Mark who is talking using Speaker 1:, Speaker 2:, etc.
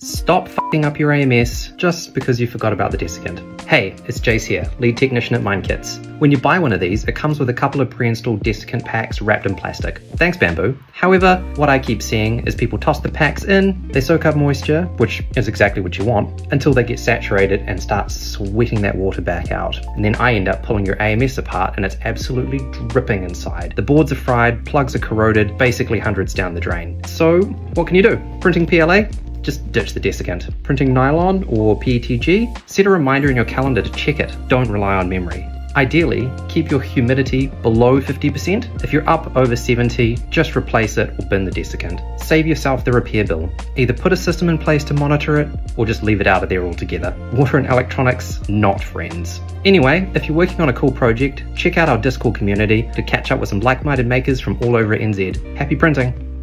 Speaker 1: Stop fucking up your AMS just because you forgot about the desiccant. Hey, it's Jace here, lead technician at MindKits. When you buy one of these, it comes with a couple of pre-installed desiccant packs wrapped in plastic. Thanks Bambu. However, what I keep seeing is people toss the packs in, they soak up moisture, which is exactly what you want, until they get saturated and start sweating that water back out. And then I end up pulling your AMS apart and it's absolutely dripping inside. The boards are fried, plugs are corroded, basically hundreds down the drain. So, what can you do? Printing PLA? Just ditch the desiccant. Printing nylon or PETG? Set a reminder in your calendar to check it. Don't rely on memory. Ideally, keep your humidity below 50%. If you're up over 70, just replace it or bin the desiccant. Save yourself the repair bill. Either put a system in place to monitor it, or just leave it out of there altogether. Water and electronics, not friends. Anyway, if you're working on a cool project, check out our Discord community to catch up with some like-minded makers from all over NZ. Happy printing!